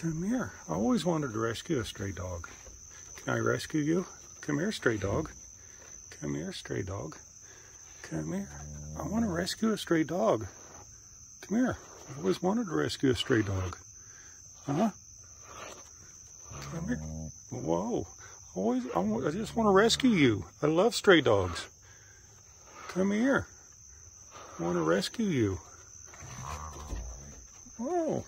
Come here. I always wanted to rescue a stray dog. Can I rescue you? Come here, stray dog. Come here, stray dog. Come here. I want to rescue a stray dog. Come here. I always wanted to rescue a stray dog. Huh? Come here. Whoa. Always, I, I just want to rescue you. I love stray dogs. Come here. I want to rescue you. Whoa.